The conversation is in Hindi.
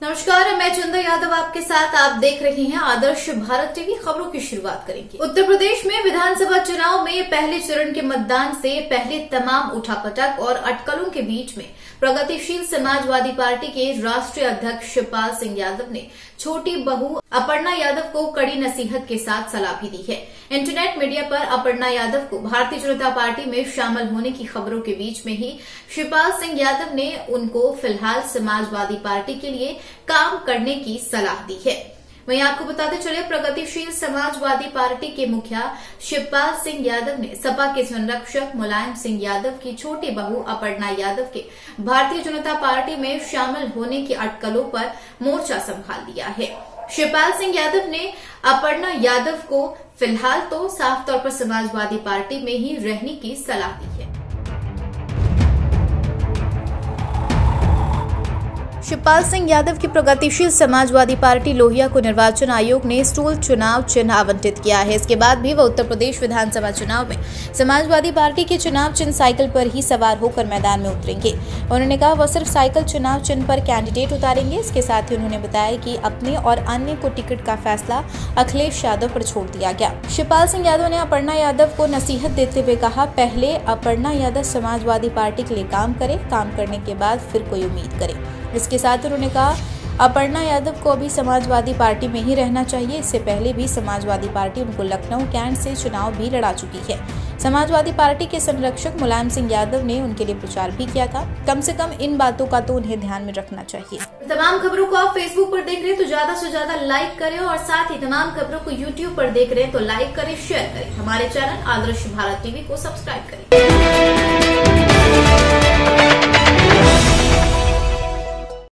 नमस्कार, मैं चंदा यादव आपके साथ आप देख रहे हैं आदर्श भारत टीवी। खबरों की शुरुआत करेंगे। उत्तर प्रदेश में विधानसभा चुनाव में पहले चरण के मतदान से पहले तमाम उठापटक और अटकलों के बीच में प्रगतिशील समाजवादी पार्टी के राष्ट्रीय अध्यक्ष शिवपाल सिंह यादव ने छोटी बहू अपर्णा यादव को कड़ी नसीहत के साथ सलाह भी दी है। इंटरनेट मीडिया पर अपर्णा यादव को भारतीय जनता पार्टी में शामिल होने की खबरों के बीच में ही शिवपाल सिंह यादव ने उनको फ़िलहाल समाजवादी पार्टी के लिए काम करने की सलाह दी है। वहीं आपको बताते चले, प्रगतिशील समाजवादी पार्टी के मुखिया शिवपाल सिंह यादव ने सपा के संरक्षक मुलायम सिंह यादव की छोटी बहू अपर्णा यादव के भारतीय जनता पार्टी में शामिल होने की अटकलों पर मोर्चा संभाल लिया है। शिवपाल सिंह यादव ने अपर्णा यादव को फ़िलहाल तो साफ़ तौर पर समाजवादी पार्टी में ही रहने की सलाह दी है। शिवपाल सिंह यादव की प्रगतिशील समाजवादी पार्टी लोहिया को निर्वाचन आयोग ने स्टूल चुनाव चिन्ह आवंटित किया है। इसके बाद भी वह उत्तर प्रदेश विधानसभा चुनाव में समाजवादी पार्टी के चुनाव चिन्ह साइकिल पर ही सवार होकर मैदान में उतरेंगे। उन्होंने कहा, वह सिर्फ़ साइकिल चुनाव चिन्ह पर कैंडिडेट उतारेंगे। इसके साथ ही उन्होंने बताया कि अपने और अन्य को टिकट का फैसला अखिलेश यादव पर छोड़ दिया गया। शिवपाल सिंह यादव ने अपर्णा यादव को नसीहत देते हुए कहा, पहले अपर्णा यादव समाजवादी पार्टी के लिए काम करे, काम करने के बाद फिर कोई उम्मीद करे। इसके साथ उन्होंने कहा अपर्णा यादव को अभी समाजवादी पार्टी में ही रहना चाहिए। इससे पहले भी समाजवादी पार्टी उनको लखनऊ कैंट से चुनाव भी लड़ा चुकी है। समाजवादी पार्टी के संरक्षक मुलायम सिंह यादव ने उनके लिए प्रचार भी किया था। कम से कम इन बातों का तो उन्हें ध्यान में रखना चाहिए। तमाम खबरों को आप फेसबुक पर देख रहे हैं तो ज़्यादा से ज़्यादा लाइक करें और साथ ही तमाम खबरों को यूट्यूब पर देख रहे हैं तो लाइक करें शेयर करें। हमारे चैनल आदर्श भारत टीवी को सब्सक्राइब करें।